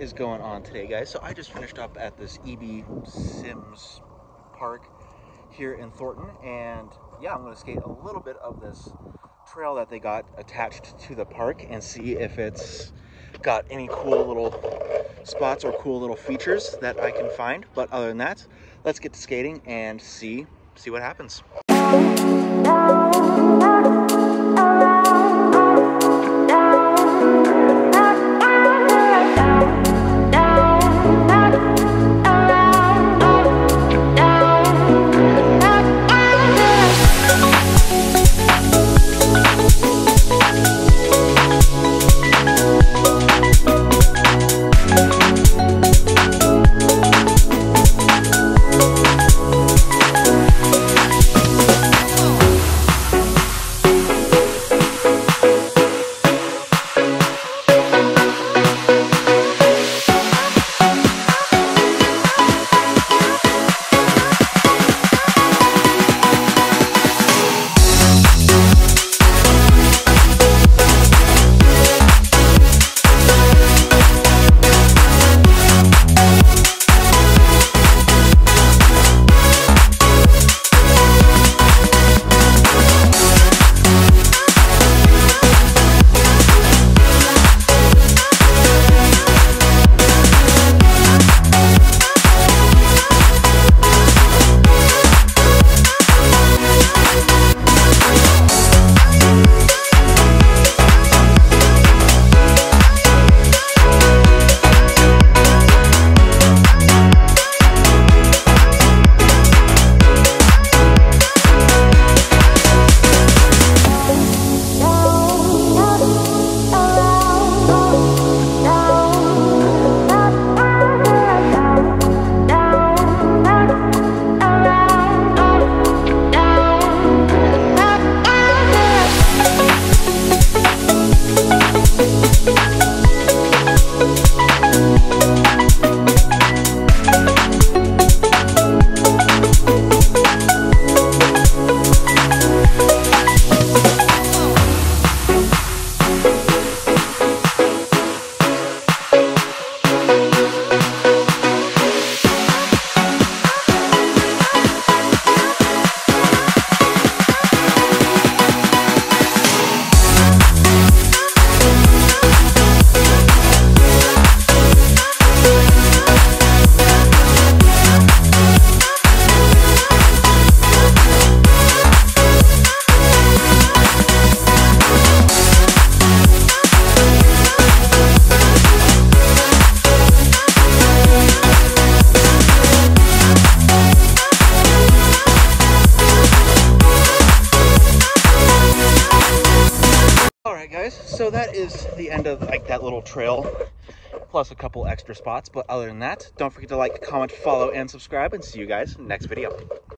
is going on today, guys? So I just finished up at this EB Sims Park here in Thornton, and yeah, I'm going to skate a little bit of this trail that they got attached to the park and see if it's got any cool little spots or cool little features that I can find. But other than that, let's get to skating and see see what happens. Guys, so that is the end of like that little trail, plus a couple extra spots. But other than that, don't forget to like, comment, follow, and subscribe, and see you guys next video.